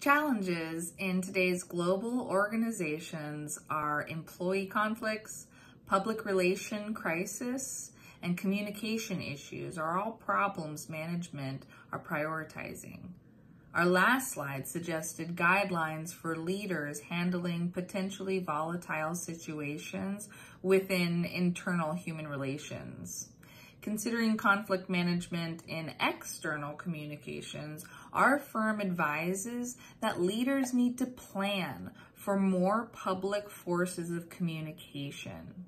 Challenges in today's global organizations are employee conflicts, public relation crisis, and communication issues are all problems management are prioritizing. Our last slide suggested guidelines for leaders handling potentially volatile situations within internal human relations. Considering conflict management in external communications, our firm advises that leaders need to plan for more public forces of communication,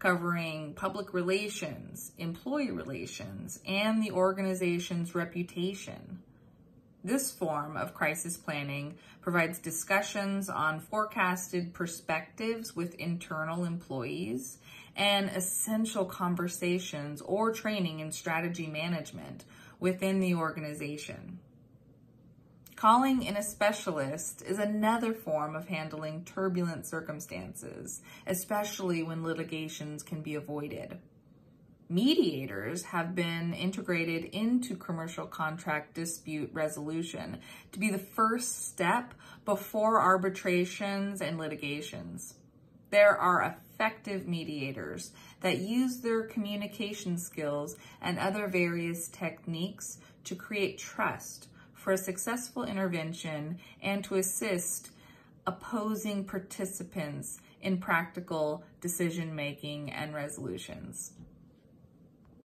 covering public relations, employee relations, and the organization's reputation. This form of crisis planning provides discussions on forecasted perspectives with internal employees and essential conversations or training in strategy management within the organization. Calling in a specialist is another form of handling turbulent circumstances, especially when litigations can be avoided. Mediators have been integrated into commercial contract dispute resolution to be the first step before arbitrations and litigations. There are effective mediators that use their communication skills and other various techniques to create trust for a successful intervention and to assist opposing participants in practical decision making and resolutions.